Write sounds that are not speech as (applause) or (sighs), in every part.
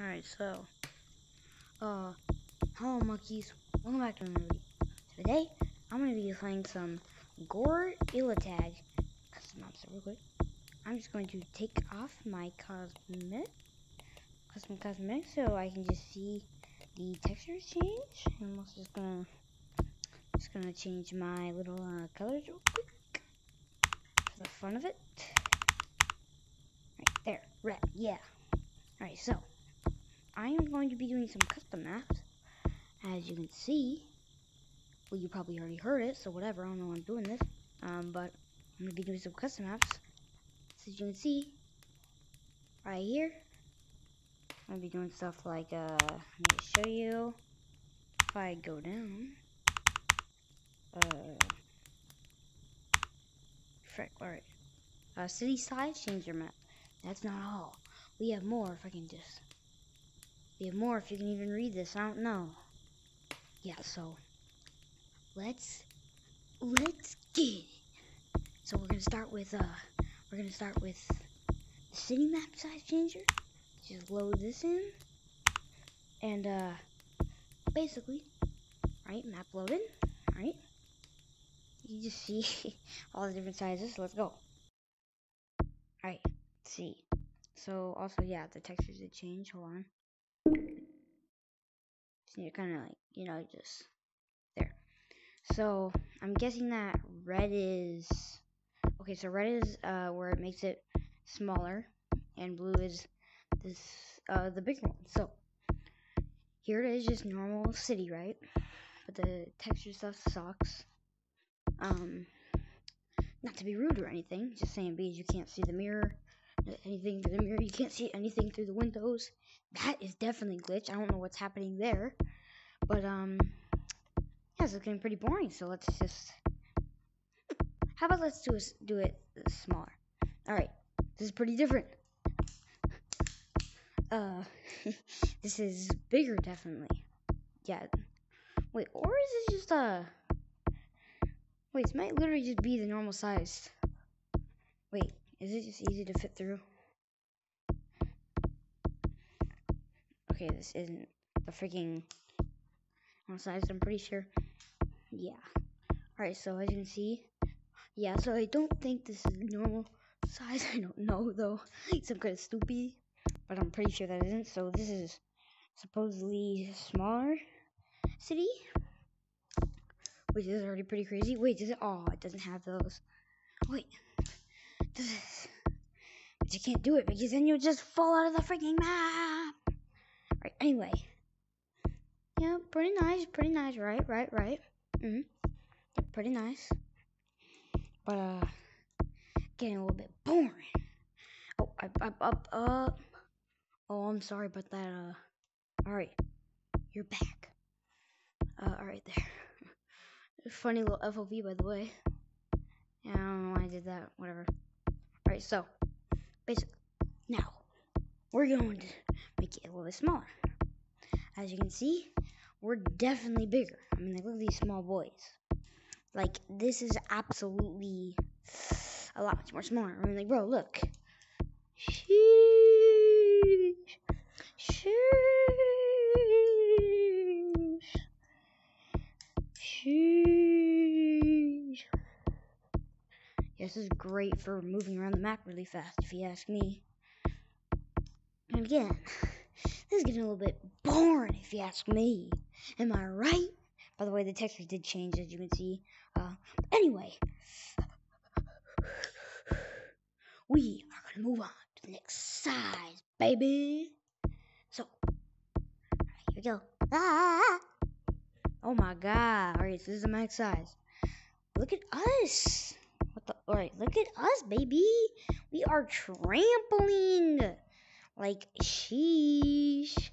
Alright, so, uh, hello monkeys, welcome back to another video. Today, I'm going to be playing some Gorilla Tag custom maps real quick. I'm just going to take off my cosmic, custom cosmetic so I can just see the textures change. I'm also just gonna, just gonna change my little uh, colors real quick for the fun of it. Right there, red, yeah. Alright, so I am going to be doing some custom maps. As you can see, well, you probably already heard it, so whatever, I don't know why I'm doing this. Um, but I'm going to be doing some custom maps. So as you can see, right here, I'm going to be doing stuff like, uh, let me show you. If I go down, uh, frick, alright. Uh, city size changer map. That's not all. We have more if I can just have more if you can even read this. I don't know. Yeah, so let's let's get it. So we're gonna start with uh we're gonna start with the city map size changer. Just load this in. And uh basically, right, map loaded, right? You just see (laughs) all the different sizes. Let's go. Alright, see. So also yeah, the textures did change. Hold on. So you're kind of like, you know, just there. So I'm guessing that red is okay. So red is uh, where it makes it smaller, and blue is this uh, the bigger one. So here it is, just normal city, right? But the texture stuff sucks. Um, not to be rude or anything, just saying because you can't see the mirror, anything through the mirror. You can't see anything through the windows. That is definitely glitch. I don't know what's happening there. But, um, yeah, it's looking pretty boring. So let's just, how about let's do, a, do it smaller. All right, this is pretty different. Uh, (laughs) this is bigger, definitely. Yeah. Wait, or is it just, uh, wait, it might literally just be the normal size. Wait, is it just easy to fit through? Okay, this isn't the freaking size, I'm pretty sure. Yeah. Alright, so as you can see, yeah, so I don't think this is normal size. (laughs) I don't know, though. Some kind of stupid, but I'm pretty sure that isn't. So this is supposedly smaller city, which is already pretty crazy. Wait, does it? Oh, it doesn't have those. Wait? (sighs) But you can't do it because then you'll just fall out of the freaking map. Right, anyway. Yeah, pretty nice, pretty nice, right, right, right. Mm hmm pretty nice. But, uh, getting a little bit boring. Oh, up, up, up, up. Oh, I'm sorry about that, uh. Alright, you're back. Uh, alright there. (laughs) Funny little FOV, by the way. Yeah, I don't know why I did that, whatever. Alright, so, basically, now, we're going to make it a little bit smaller. As you can see, we're definitely bigger. I mean, like, look at these small boys. Like, this is absolutely a lot much more smaller. I mean, like, bro, look. Sheesh. Sheesh. Sheesh. This is great for moving around the map really fast, if you ask me. And again, (sighs) this is getting a little bit boring, if you ask me. Am I right? By the way, the texture did change, as you can see. Uh, anyway, (sighs) we are gonna move on to the next size, baby. So, here we go. Ah! Oh my god! All right, so this is the max size. Look at us. All right, look at us, baby. We are trampling. Like, sheesh.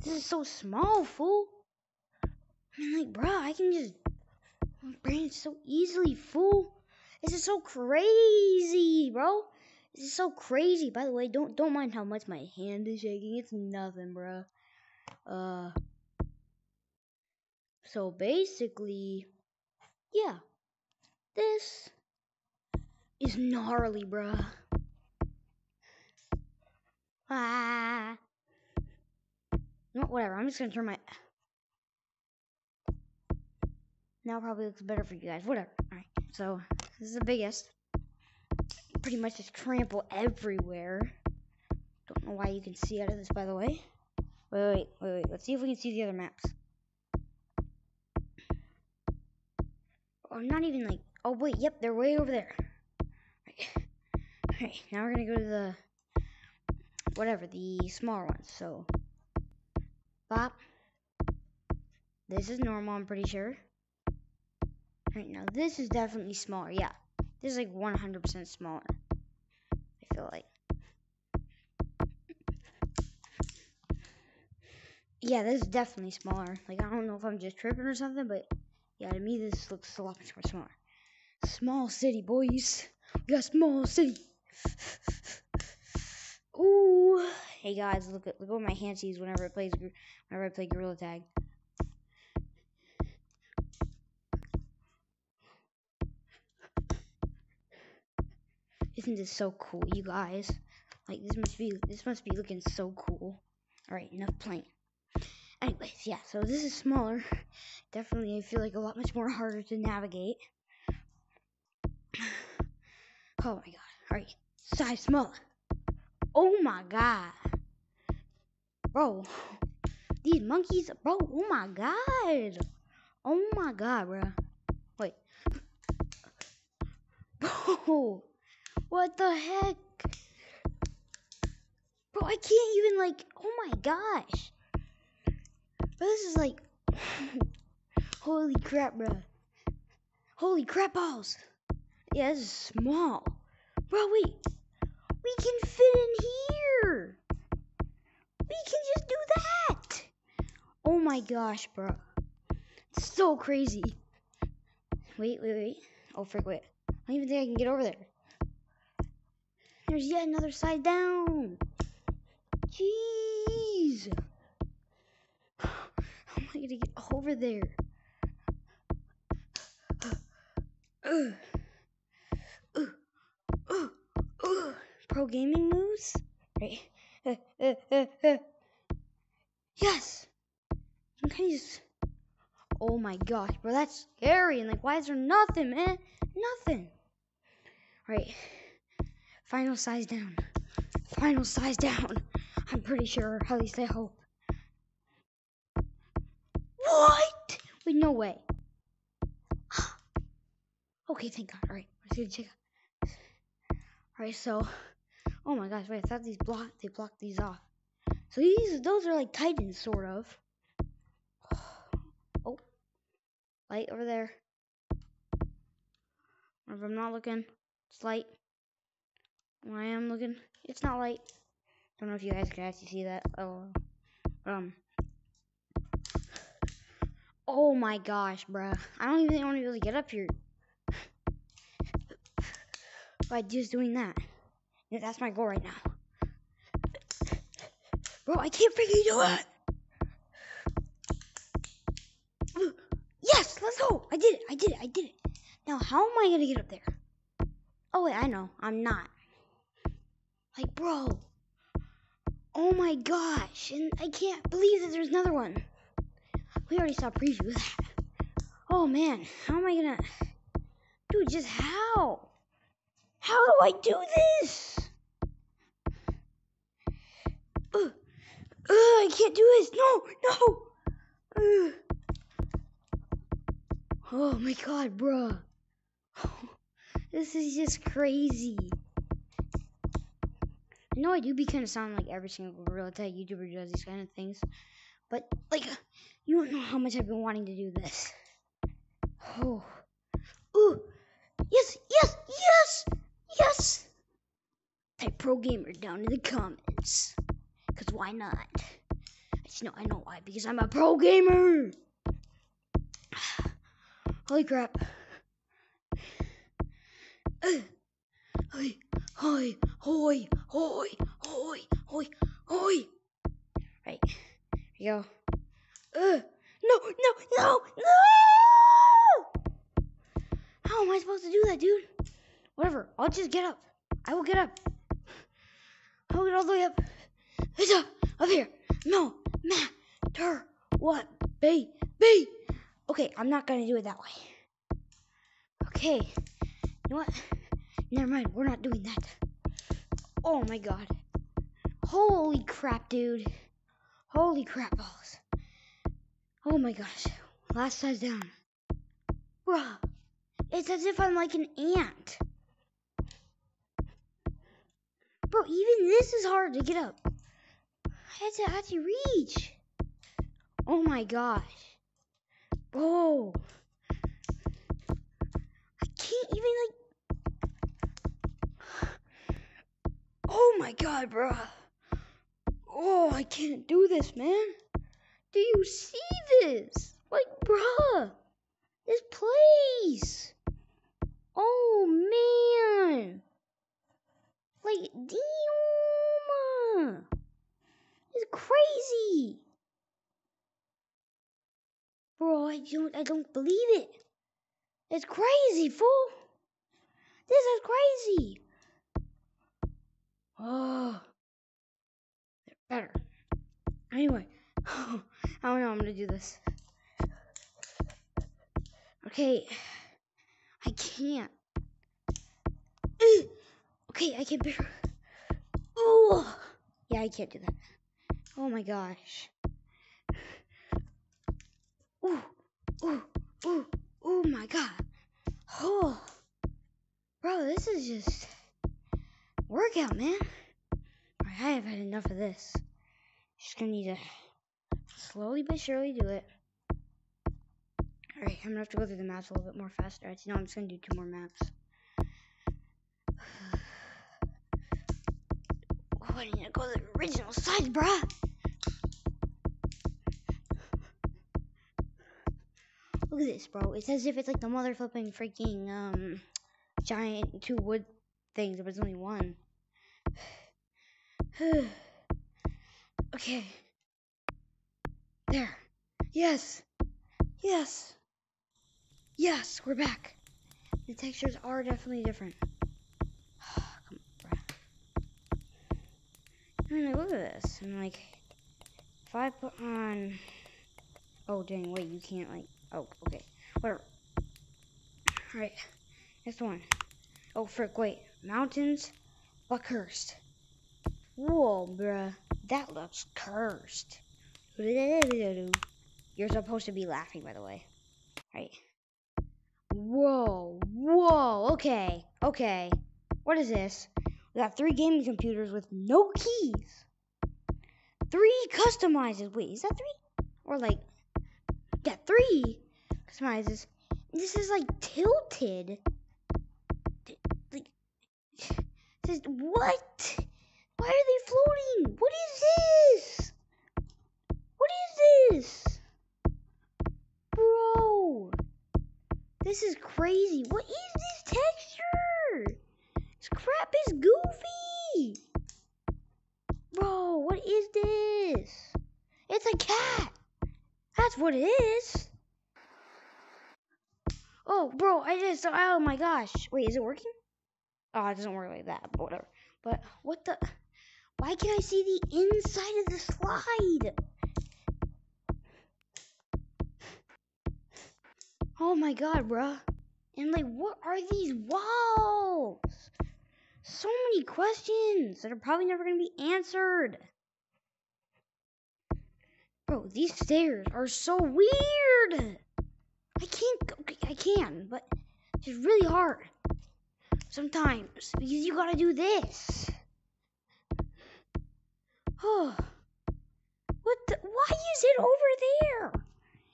This is so small, fool. I mean, like, bro, I can just branch so easily, fool. This is so crazy, bro. This is so crazy. By the way, don't don't mind how much my hand is shaking. It's nothing, bro. Uh. So basically, yeah, this is gnarly, bruh. Ah. No, whatever. I'm just gonna turn my. Now probably looks better for you guys. Whatever. All right. So this is the biggest. Pretty much just trample everywhere. Don't know why you can see out of this, by the way. Wait, wait, wait, wait. Let's see if we can see the other maps. Oh, not even like. Oh wait, yep, they're way over there. Alright, now we're gonna go to the whatever, the smaller ones. So Bop. This is normal, I'm pretty sure. Right now this is definitely smaller, yeah. This is like 100% smaller. I feel like. Yeah, this is definitely smaller. Like, I don't know if I'm just tripping or something, but yeah, to me, this looks a lot more smaller. Small city, boys. We got small city. (laughs) Ooh. Hey guys, look at look what my hand sees whenever it plays whenever I play Gorilla Tag. Isn't this so cool, you guys? Like this must be this must be looking so cool. Alright, enough playing. Anyways, yeah, so this is smaller. Definitely I feel like a lot much more harder to navigate. (sighs) Oh my god. Alright. Size smaller. Oh my god. Bro. These monkeys, bro. Oh my god. Oh my god, bro. Wait. (laughs) Bro. What the heck? Bro, I can't even like, oh my gosh. Bro, this is like, (laughs) holy crap, bro. Holy crap balls. Yeah, this is small. Bro, wait. We can fit in here. We can just do that. Oh my gosh, bro. It's so crazy. Wait, wait, wait. Oh, frick, wait. I don't even think I can get over there. There's yet another side down. Jeez. (sighs) How am I going to get over there? Ugh. (sighs) (sighs) pro gaming moves. Right. Uh, uh, uh, yes. I'm kind of just. Oh my gosh, bro, that's scary. And like, why is there nothing, man? Nothing. Right. Final size down. Final size down. I'm pretty sure. At least I hope. What? Wait, no way. (gasps) okay, thank God. All right, let's the check. All right, so Oh my gosh, wait, I thought these block they blocked these off. So these those are like titans sort of. (sighs) Oh. Light over there. If I'm not looking, it's light. When I am looking, it's not light. I Don't know if you guys can actually see that. Oh um Oh my gosh, bruh. I don't even want to be able to get up here. (sighs) By just doing that. Yeah, that's my goal right now. Bro, I can't freaking do it! Yes, let's go! I did it, I did it, I did it. Now, how am I gonna get up there? Oh, wait, I know. I'm not. Like, bro. Oh my gosh. And I can't believe that there's another one. We already saw preview of that. Oh man, how am I gonna. Dude, just how? How do I do this? Uh, uh, I can't do this. No, no. Uh. Oh my god, bruh. (laughs) this is just crazy. I know I do be kind of sound like every single Gorilla Tag YouTuber does these kind of things, but like, you don't know how much I've been wanting to do this. Oh, ooh, yes, yes, yes, yes. Type pro gamer down in the comments. Because why not? I know I know why. Because I'm a pro gamer. (sighs) Holy crap. (sighs) Uh, hoi, hoi, hoi, hoi, hoi, hoi, hoi. Right. Here go. Uh, no, no, no, no! How am I supposed to do that, dude? Whatever. I'll just get up. I will get up. I will get all the way up. It's up, up here. No, ma, Tur, what? B, B. Okay, I'm not gonna do it that way. Okay, you know what? Never mind, we're not doing that. Oh my god. Holy crap, dude. Holy crap balls. Oh my gosh. Last size down. Bruh. It's as if I'm like an ant. Bro, even this is hard to get up. I had to actually reach. Oh my gosh. Bro. I can't even like. Oh my god, bro. Oh, I can't do this, man. Do you see this? Like, bruh. This place. Oh man. Like, damn. It's crazy. Bro, I don't I don't believe it. It's crazy, fool. This is crazy. Oh. Better. Anyway. (sighs) I don't know I'm gonna do this. Okay. I can't. (clears throat) Okay, I can't bear. Oh, yeah, I can't do that. Oh my gosh. Ooh, ooh, ooh, oh my god. Oh, bro, this is just workout, man. Alright, I have had enough of this. Just gonna need to slowly but surely do it. Alright, I'm gonna have to go through the maps a little bit more faster. Actually, no, I'm just gonna do two more maps. (sighs) Oh, I need to go to the original side, bruh. Look at this, bro. It's as if it's like the mother flipping freaking um giant two wood things, but it's only one. (sighs) okay. There. Yes. Yes. Yes, we're back. The textures are definitely different. (sighs) Come on. I mean, look at this. I'm like, if I put on. Oh, dang, wait, you can't, like. Oh, okay. Whatever. Alright. Next one. Oh, frick, wait. Mountains, but cursed. Whoa, bruh. That looks cursed. You're supposed to be laughing, by the way. Right. Whoa, whoa, okay, okay. What is this? We got three gaming computers with no keys. Three customizes. Wait, is that three? Or like, yeah, three customizes. This is like tilted. Like, (sighs) this, what? Why are they floating? What is this? What is this? Bro. This is crazy. What is this texture? This crap is goofy. Bro, what is this? It's a cat. That's what it is. Oh, bro, I just, oh my gosh. Wait, is it working? Oh, it doesn't work like that, but whatever. But what the, why can I see the inside of the slide? Oh my god, bruh. And like, what are these walls? So many questions that are probably never going to be answered. Bro, these stairs are so weird. I can't go, I can, but it's really hard. Sometimes, because you gotta do this. Oh. (sighs) What the, why is it over there?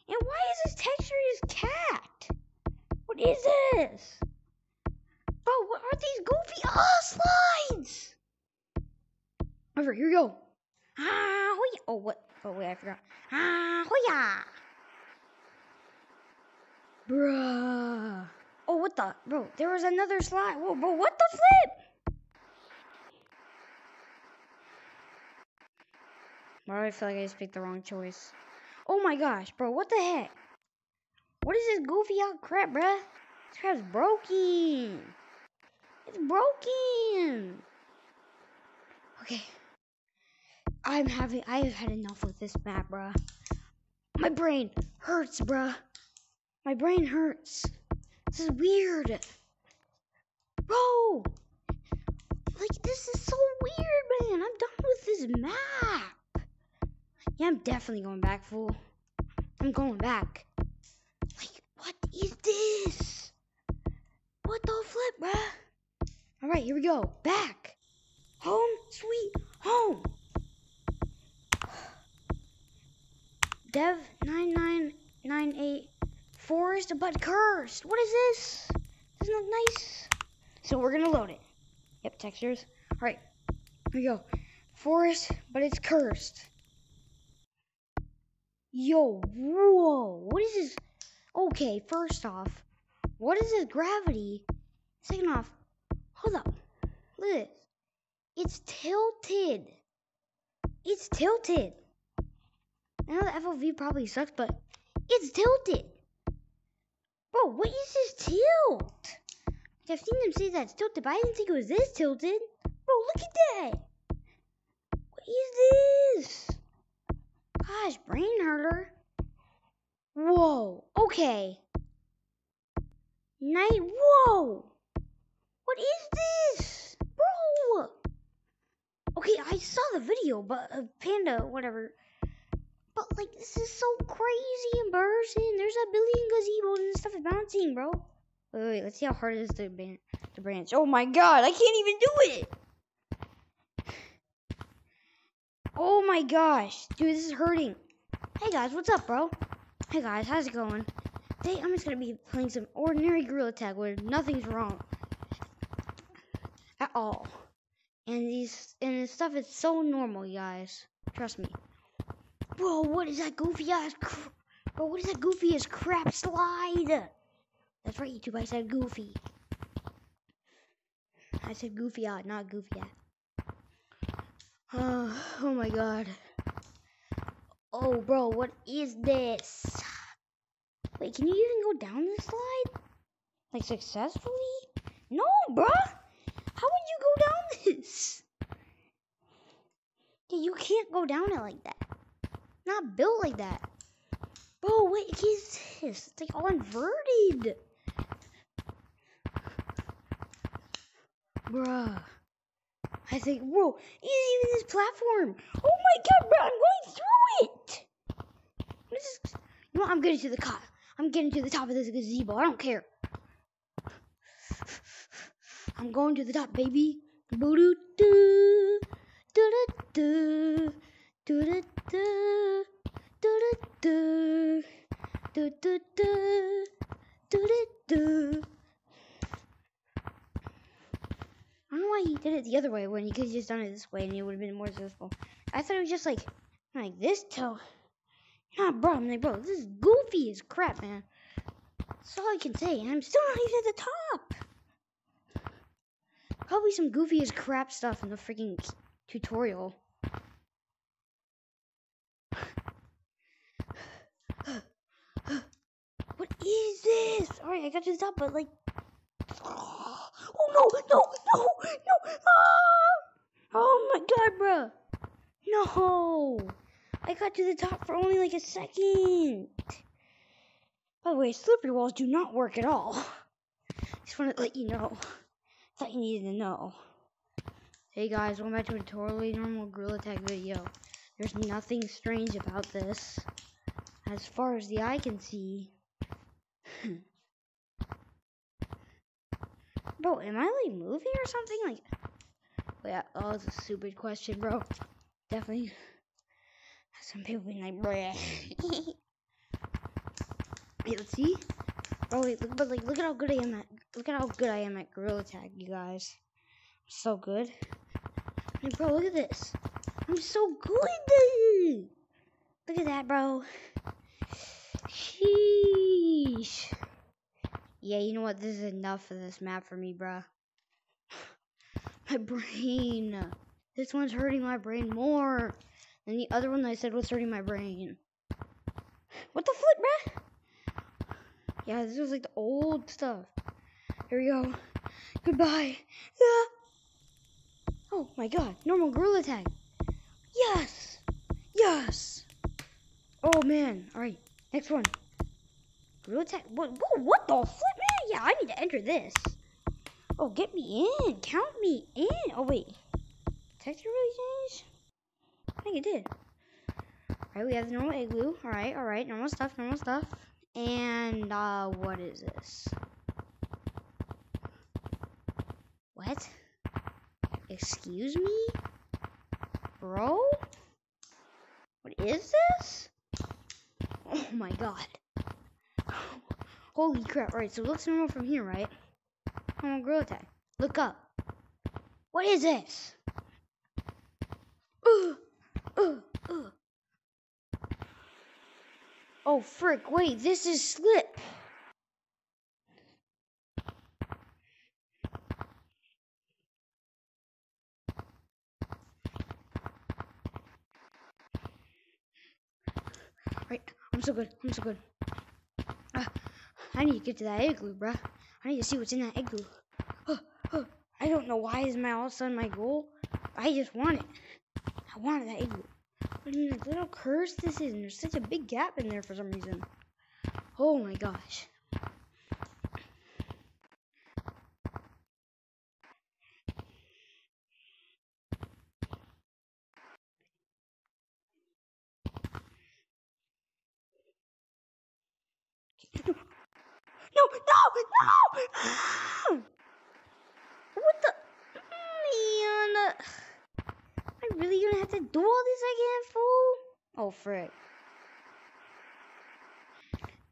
And why is this texture is cat? What is this? Bro, what are these goofy oh slides? Over here we go. Ah. Oh, what? Oh, wait, I forgot. Ah, hoya. Bruh. Oh, what the? Bro, there was another slide. Whoa, bro, what the flip? Bro, I feel like I just picked the wrong choice. Oh my gosh, bro, what the heck? What is this goofy out crap, bruh? This crap's broken. It's broken. Okay. I'm having, I have had enough with this map, bruh. My brain hurts, bruh. My brain hurts. This is weird. Bro! Like, this is so weird, man. I'm done with this map. Yeah, I'm definitely going back, fool. I'm going back. Like, what is this? What the flip, bruh? Alright, here we go. Back. Home, sweet home. Dev 9998 Forest but cursed. What is this? Isn't that nice? So we're gonna load it. Yep, textures. Alright. Here we go. Forest, but it's cursed. Yo, whoa. What is this? Okay, first off, what is this gravity? Second off, hold up. Look at this. It's tilted. It's tilted. I know the FOV probably sucks, but it's tilted. Bro, what is this tilt? I've seen them say that it's tilted, but I didn't think it was this tilted. Bro, look at that. What is this? Gosh, brain hurter. Whoa, okay. Night, whoa. What is this? Bro. Okay, I saw the video, but uh, Panda, whatever. But like, this is so crazy embarrassing. There's a billion gazebos and stuff is bouncing, bro. Wait, wait, let's see how hard it is to, ban- to branch. Oh my god, I can't even do it. Oh my gosh, dude, this is hurting. Hey guys, what's up, bro? Hey guys, how's it going? Today I'm just gonna be playing some ordinary gorilla tag where nothing's wrong at all. And these and this stuff is so normal, you guys. Trust me. Bro, what is that goofy ass? Bro, what is that goofy crap slide? That's right, YouTube. I said goofy. I said goofy out, not goofy. Oh, oh my god. Oh, bro, what is this? Wait, can you even go down this slide? Like successfully? No, bruh. How would you go down (laughs) this? Yeah, you can't go down it like that. Not built like that. Bro, Wait, what is this? It's like all inverted. Bruh. I think, bro, even this platform. Oh my god, bro, I'm going through it. You know what? I'm getting to the top. I'm getting to the top of this gazebo. I don't care. I'm going to the top, baby. Boo doo doo. Doo doo doo. Doo doo. Doo doo doo. Doo doo doo. Doo doo doo. I don't know why he did it the other way when he could have just done it this way and it would have been more successful. I thought it was just like like this toe. Nah, bro, I'm like, bro, this is goofy as crap, man. That's all I can say, and I'm still not even at the top. Probably some goofy as crap stuff in the freaking tutorial. what is this? Alright, I got to the top, but like. (gasps) Oh no, no, no, no! Ah! Oh my god, bro! No! I got to the top for only like a second. By the way, slippery walls do not work at all. Just want to let you know. Thought you needed to know. Hey guys, welcome back to a totally normal gorilla tag video. There's nothing strange about this. As far as the eye can see. Hmm. bro, am I like moving or something? Like, yeah, oh, that's a stupid question, bro. Definitely some people being like, bruh. wait, let's see. Oh wait, look, but like, look at how good I am at. Look at how good I am at gorilla tag, you guys. so good. Hey, bro, look at this. I'm so good. Look at that, bro. Sheesh. Yeah, you know what? This is enough for this map for me, bro. (sighs) My brain. This one's hurting my brain more. than the other one I said was hurting my brain. What the flip, bruh? Yeah, this was like the old stuff. Here we go. Goodbye. Ah. Oh my god, normal gorilla tag. Yes! Yes! Oh man. Alright, next one. Real attack. What, what, what the flip, man? Yeah, I need to enter this. Oh, get me in. Count me in. Oh, wait. Texture really changed? I think it did. Alright, we have the normal igloo. Alright, alright. Normal stuff, normal stuff. And, uh, what is this? What? Excuse me? Bro? What is this? Oh my god. Holy crap. Alright, so it looks normal from here, right? I'm on, gorilla tag. Look up. What is this? Uh, uh, uh. Oh, frick, wait, this is slip. Right, I'm so good, I'm so good. Uh, I need to get to that igloo, bruh. I need to see what's in that. Oh, oh, I don't know why is my all of a sudden my goal. I just want it. I wanted that igloo. But I mean, like, little curse this is, and there's such a big gap in there for some reason. Oh my gosh. No, no, no! What the? Man. I'm really gonna have to do all this again, fool? Oh, frick.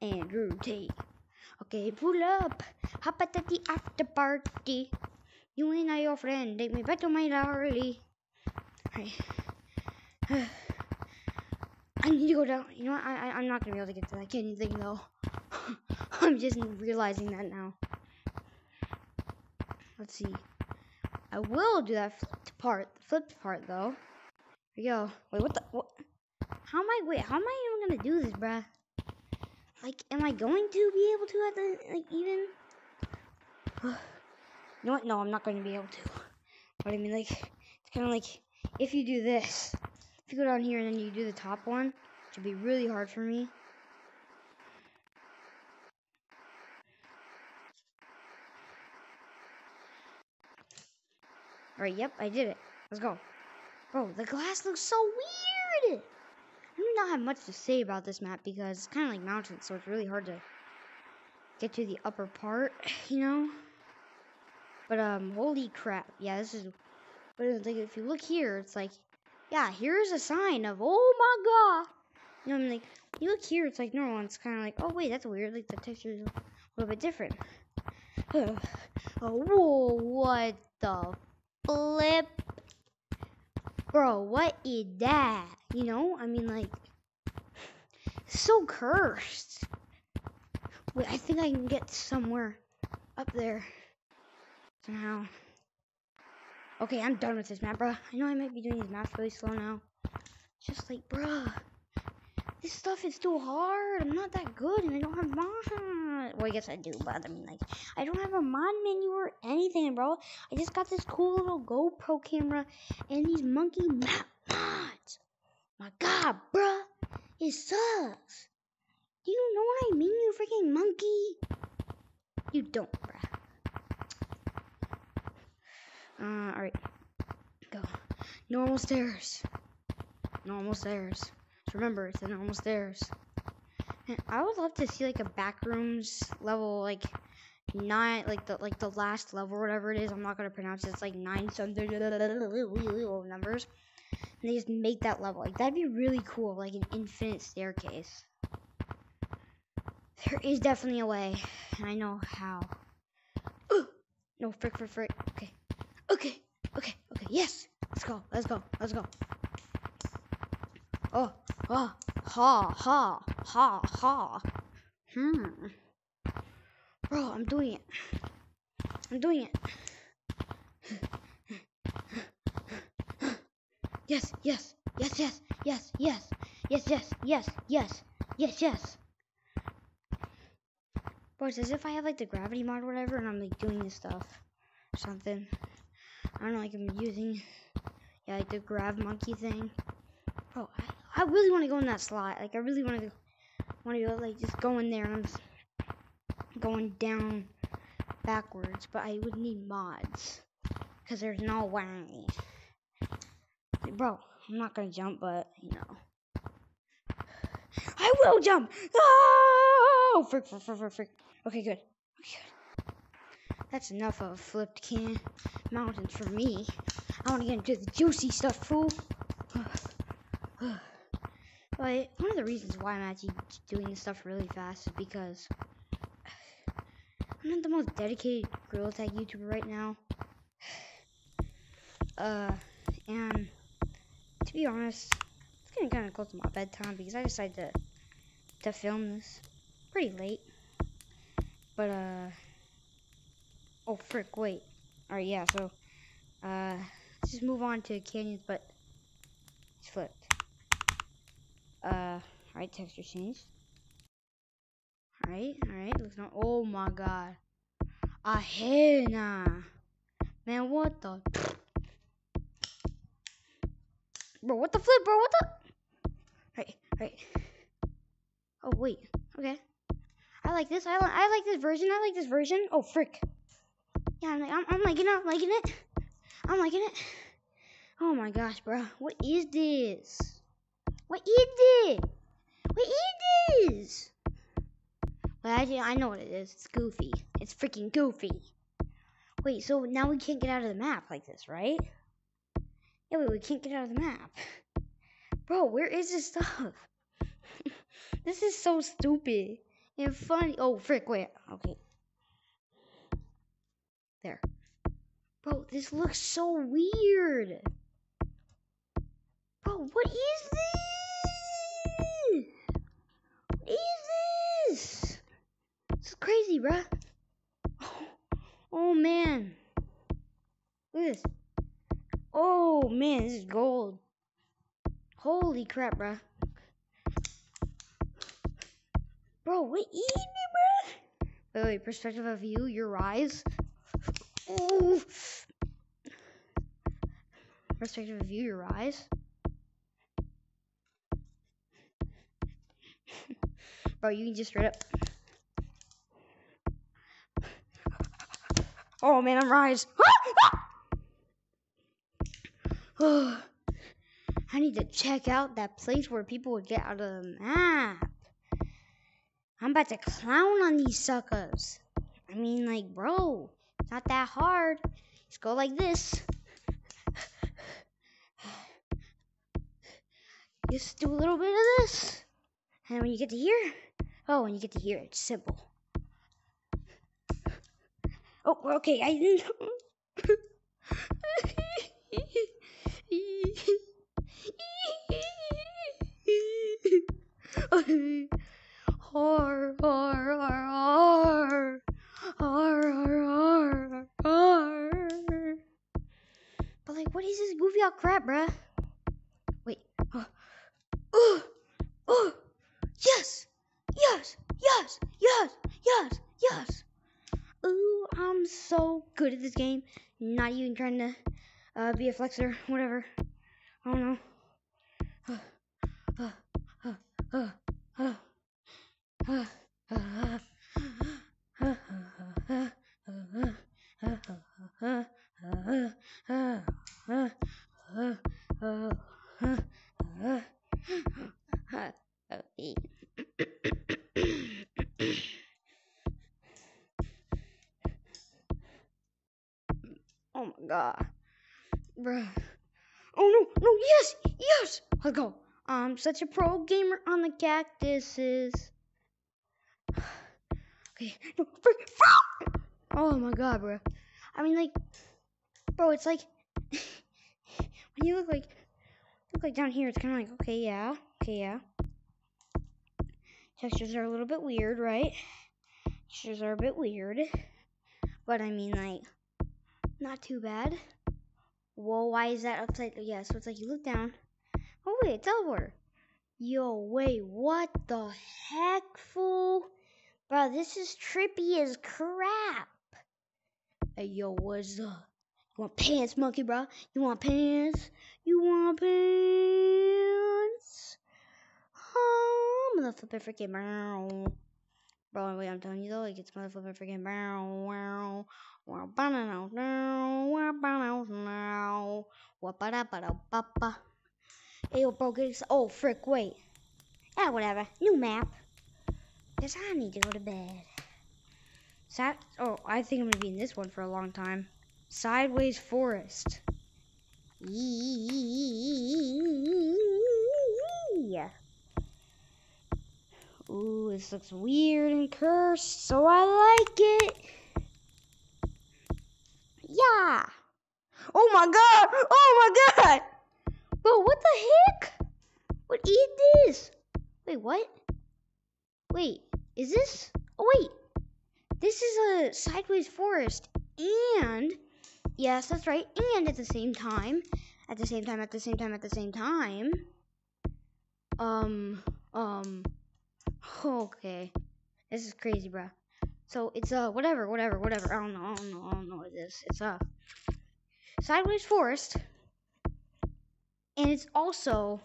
Andrew Tate. Okay, pull up. Hop at the after party. You and I, your friend, take me back to my Harley. Alright. I need to go down. You know what? I, I, I'm not gonna be able to get to that canyon thing, though. (laughs) I'm just realizing that now. Let's see. I will do that flipped part, flipped part though. Here we go. Wait, what the? What? How am I? Wait, how am I even gonna do this, bruh? Like, am I going to be able to at the like even? (sighs) you know what? No, I'm not going to be able to. But I mean, like, it's kind of like if you do this, if you go down here and then you do the top one, it should be really hard for me. Alright, yep, I did it. Let's go. Bro, the glass looks so weird! I do not have much to say about this map because it's kind of like mountains, so it's really hard to get to the upper part, (laughs) you know? But, um, holy crap. Yeah, this is... But, like, if you look here, it's like... Yeah, here's a sign of, oh my god! You know, I mean, like, you look here, it's like normal, it's kind of like, oh, wait, that's weird. Like, the texture is a little bit different. (sighs) oh, whoa, what the flip. Bro, what is that? You know, I mean, like, so cursed. Wait, I think I can get somewhere up there somehow. Okay, I'm done with this map, bro. I know I might be doing these maps really slow now. Just like, bruh, this stuff is too hard. I'm not that good, and I don't have mod. Well, I guess I do, but I mean, like, I don't have a mod menu or anything, bro. I just got this cool little GoPro camera and these monkey map. My God, bruh, it sucks. Do you know what I mean, you freaking monkey? You don't, bruh. Uh, alright. Go. Normal stairs. Normal stairs. Just remember, it's the normal stairs. And I would love to see like a backrooms level, like nine, like the like the last level, whatever it is. I'm not gonna pronounce it. It's like nine something (laughs) numbers. And they just make that level. Like that'd be really cool, like an infinite staircase. There is definitely a way, and I know how. no, frick, frick, frick. Okay. Okay, okay, okay, yes! Let's go, let's go, let's go. Oh, oh, ha, ha, ha, ha. Hmm. Bro, I'm doing it. I'm doing it. Yes, yes, yes, yes, yes, yes, yes, yes, yes, yes, yes, yes. Bro, it's as if I have like the gravity mod or whatever and I'm like doing this stuff or something. I don't know, like I'm using, yeah, like the grav monkey thing. Bro, I I really want to go in that slot. Like I really want to want to like just go in there and I'm just going down backwards. But I would need mods because there's no way. Bro, I'm not gonna jump, but you know. I will jump! Oh! Frick, frick, frick, frick. Okay, good. Okay, good. That's enough of a flipped can mountains for me. I want to get into the juicy stuff, fool. (sighs) but one of the reasons why I'm actually doing this stuff really fast is because I'm not the most dedicated Gorilla Tag YouTuber right now. (sighs) Uh, and to be honest, it's getting kind of close to my bedtime because I decided to to film this pretty late. But uh, oh frick, wait. All right, yeah. So uh, let's just move on to canyons, but it's flipped. Uh, alright, texture change. Alright, alright, looks not. Oh my god. A nah. Man, what the? Bro, what the flip, bro? What the? Right, right. Oh, wait. Okay. I like this. I, li I like this version. I like this version. Oh, frick. Yeah, I'm, I'm, I'm liking it. I'm liking it. I'm liking it. Oh my gosh, bro. What is this? What is it? What is this? Well, actually, I know what it is. It's goofy. It's freaking goofy. Wait, so now we can't get out of the map like this, right? Yeah, wait, we can't get out of the map. Bro, where is this stuff? (laughs) this is so stupid and funny. Oh, frick, wait. Okay. There. Bro, this looks so weird. Bro, what is this? What is this? This is crazy, bruh. Oh, (laughs) oh man. Look at this. Man, this is gold. Holy crap, bruh. Bro, what is it, bruh? Wait, wait, perspective of view, your eyes. Oh. Perspective of view, your eyes. (laughs) Bro, you can just straight up. Oh man, I'm rise. (gasps) Ah! (sighs) I need to check out that place where people would get out of the map. I'm about to clown on these suckers. I mean, like, bro, it's not that hard. Just go like this. (sighs) Just do a little bit of this. And when you get to here, Oh, when you get to here. It's simple. Oh, okay. I didn't. (laughs) (laughs) But like, what is this goofy out crap, bruh? Flexer, whatever. I don't know. Such a pro gamer on the cactuses. (sighs) okay! Oh my god, bro. I mean, like, bro, it's like, (laughs) when you look like, look like down here, it's kind of like, okay, yeah, okay, yeah. Textures are a little bit weird, right? Textures are a bit weird. But I mean, like, not too bad. Whoa, why is that upside? Yeah, so it's like you look down. Oh, wait, it's teleporter. Yo, wait, what the heck, fool? Bro, this is trippy as crap. Hey, yo, what's up? You want pants, monkey, bro? You want pants? You want pants? motherfucking freaking bow. Bro, wait, I'm telling you though, like it's motherfucking freaking bow, wow, wow, banana, now, wow, banana, now, what, ba, da, ba, da, ba, ba. Hey, yo, bro, get ex- Oh, frick, wait. Yeah, whatever. New map. Guess I need to go to bed. Sat. Oh, I think I'm gonna be in this one for a long time. Sideways Forest. Yeah. Ooh, this looks weird and cursed, so I like it. Yeah. Oh my god! Oh my god! Bro, what the heck? What is this? Wait, what? Wait, is this? Oh wait, this is a sideways forest, and yes, that's right. And at the same time, at the same time, at the same time, at the same time, um, um, okay, this is crazy, bro. So it's uh whatever, whatever, whatever. I don't know, I don't know, I don't know what it is. It's uh sideways forest, and it's also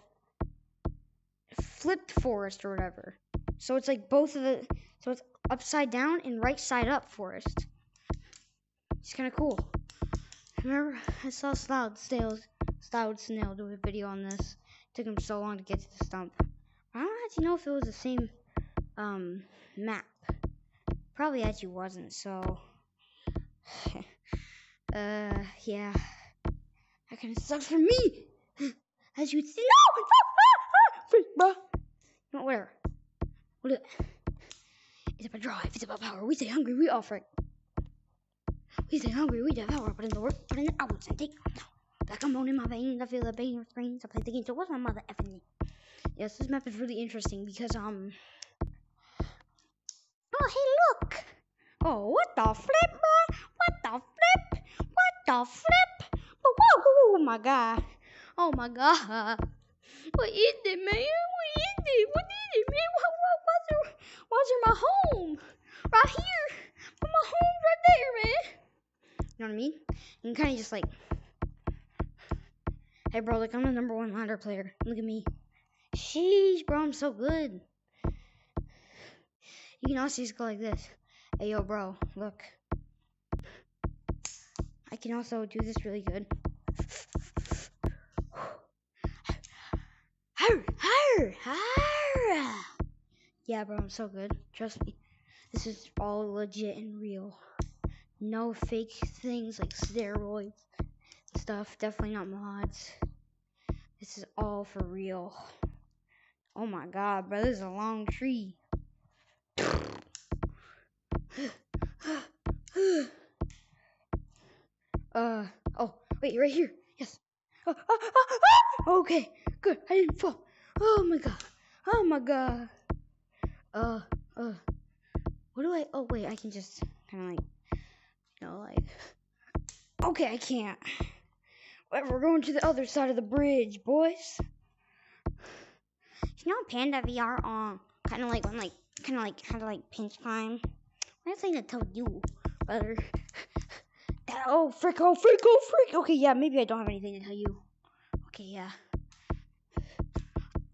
flipped forest or whatever. So it's like both of the so it's upside down and right side up forest. It's kind of cool. Remember, I saw Sloud Snail, Snail do a video on this. It took him so long to get to the stump. I don't actually know if it was the same um, map. Probably actually wasn't. So, (sighs) uh, yeah, that kind of sucks for me. As (laughs) you would see, no, Freak, bro. No, whatever. What is it? It's about drive. It's about power. We stay hungry. We offer it. We stay hungry. We devour. Put in the work. Put in the hours and take. Like a moan in my veins. I feel the pain of screens. I play the game. So what's my mother effing name? Yes, this map is really interesting because um. Oh hey look! Oh what the flip, man? What the flip? What the flip? Oh, whoa, whoa, oh my god! Oh my god! What is it, man? What is it? What is it, man? What, what, what's your, what's your, my home? Right here. My home's right there, man. You know what I mean? Can kind of just like, hey, bro, like I'm the number one ladder player. Look at me. Sheesh, bro, I'm so good. You can also just go like this. Hey, yo, bro, look. I can also do this really good. Arr, arr. Yeah, bro, I'm so good. Trust me. This is all legit and real. No fake things like steroids stuff. Definitely not mods. This is all for real. Oh my god, bro, this is a long tree. (sighs) uh, oh, wait, right here. Yes. (laughs) Okay, good. I didn't fall. Oh my god. Oh my god. Uh, uh. What do I? Oh wait, I can just kind of like, you know, like. Okay, I can't. Wait, we're going to the other side of the bridge, boys. You know, Panda VR on kind of like when like kind of like how to like pinch climb. I have something to tell you, brother. (laughs) Oh frick! Oh frick! Oh frick! Okay, yeah, maybe I don't have anything to tell you. Okay, yeah.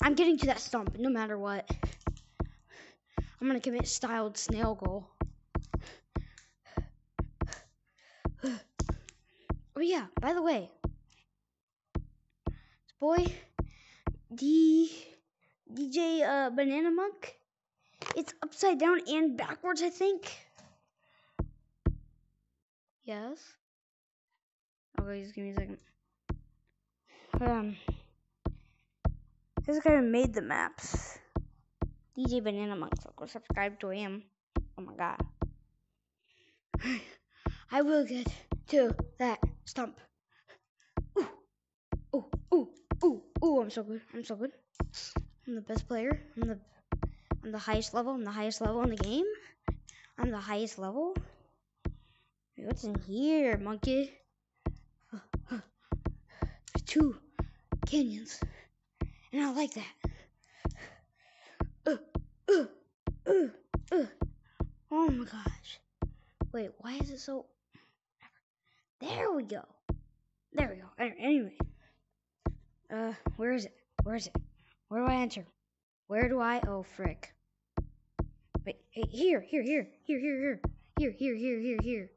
I'm getting to that stump no matter what. I'm gonna commit styled snail goal. oh yeah, by the way, boy, D DJ uh, Banana Monk, it's upside down and backwards, I think. Yes. Okay, just give me a second. Hold on. This guy made the maps. DJ Banana Monk, so go subscribe to him. Oh my god. (sighs) I will get to that stump. Ooh, ooh, ooh, ooh, ooh, I'm so good. I'm so good. I'm the best player. I'm the I'm the highest level. I'm the highest level in the game. I'm the highest level. What's in here, monkey? Two canyons. And I like that. Uh, uh, uh, uh. Oh my gosh. Wait, why is it so. There we go. There we go. Anyway. Uh, where is it? Where is it? Where do I enter? Where do I? Oh, frick. Wait, hey, here, here, here, here, here, here, here, here, here, here, here.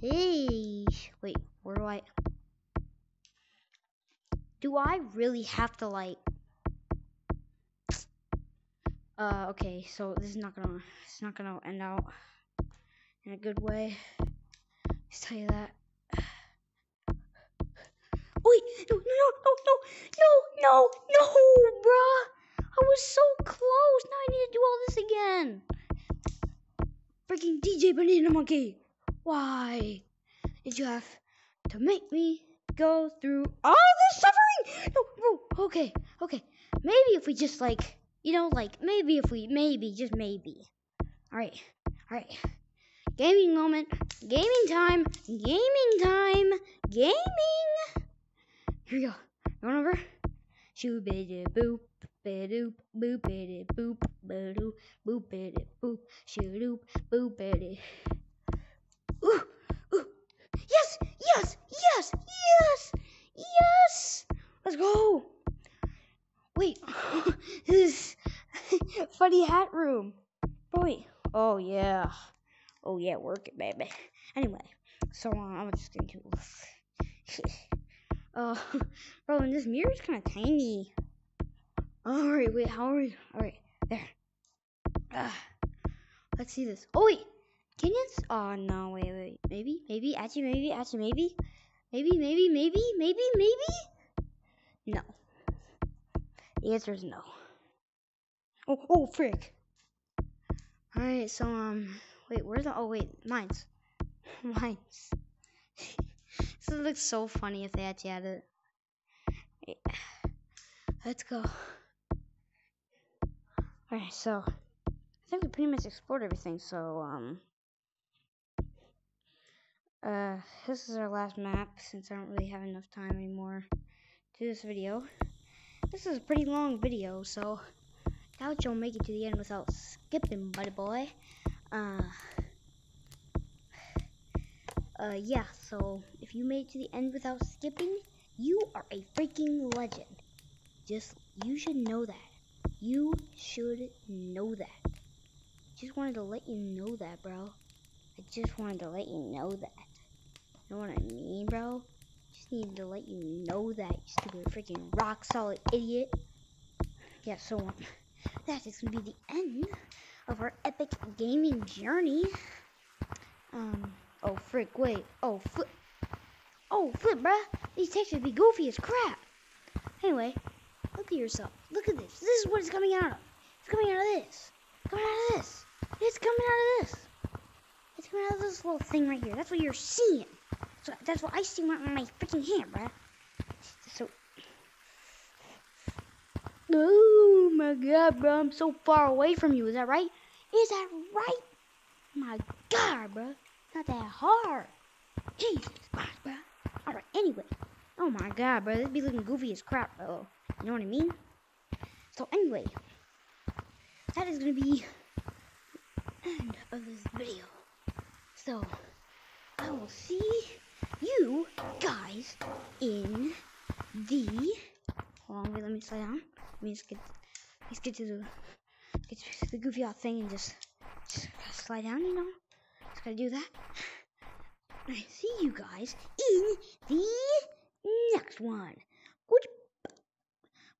Hey, wait, where do I? Do I really have to like? Uh, okay, so this is not gonna, it's not gonna end out in a good way. Let's tell you that. Wait, no, no, no, no, no, no, no, bruh. I was so close. Now I need to do all this again. Freaking DJ Banana Monkey. Why did you have to make me go through all this suffering? No, no, okay, okay. Maybe if we just like, you know, like maybe if we, maybe, just maybe. All right, all right. Gaming moment, gaming time, gaming time, gaming. Here we go. Going over. Shoo biddy boop, biddy boop, biddy boop, biddy boop, biddy boop, shoo doop, boop, biddy. Ooh, ooh. Yes, yes, yes, yes. Let's go. Wait, (laughs) this is (laughs) funny hat room. Boy. Oh yeah. Oh yeah, work it, baby. Anyway, so uh, I'm just to. do. (laughs) Uh, bro, and this mirror is kind of tiny. Alright, wait, how are we? Alright, there. Uh, let's see this. Oh, wait. Can you? Oh, no, wait, wait. Maybe, maybe, actually, maybe, actually, maybe. Maybe, maybe, maybe, maybe, maybe? No. The answer is no. Oh, oh, frick. Alright, so, um, wait, where's the, oh, wait, mines. (laughs) mines. (laughs) this would look so funny if they actually had it. Wait. Let's go. Alright, so I think we pretty much explored everything, so um uh this is our last map since I don't really have enough time anymore to this video. This is a pretty long video, so doubt you'll make it to the end without skipping, buddy boy. Uh uh yeah, so if you made it to the end without skipping, you are a freaking legend. Just you should know that. You should know that. Just wanted to let you know that, bro. I just wanted to let you know that. You know what I mean, bro? Just needed to let you know that, you stupid freaking rock solid idiot. Yeah, so (laughs) that is gonna be the end of our epic gaming journey. Um, oh frick, wait, oh flip, oh flip, bruh. These textures be goofy as crap. Anyway, Look at yourself. Look at this. This is what it's coming out of. It's coming out of this. Coming out of this. It's coming out of this. It's coming out of this little thing right here. That's what you're seeing. So that's what I see on my freaking hand, bruh. So. Oh my god, bro. I'm so far away from you. Is that right? Is that right? My god, bro. Not that hard. Jesus Christ, bro. Alright, anyway. Oh my god, bro. This be looking goofy as crap, bro. You know what I mean? So anyway, that is gonna be end of this video. So I will see you guys in the hold on, wait, let me slide down. Let me just get let's get to the get to the goofy out thing and just just slide down, you know? Just gotta do that. I see you guys in the next one.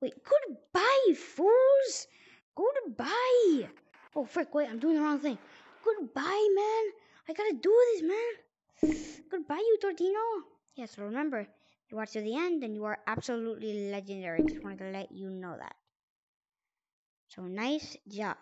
Wait, goodbye, fools! Goodbye! Oh, frick, wait, I'm doing the wrong thing. Goodbye, man! I gotta do this, man! Goodbye, you Tortino! Yes, remember, you watch to the end, and you are absolutely legendary. Just wanted to let you know that. So, nice job.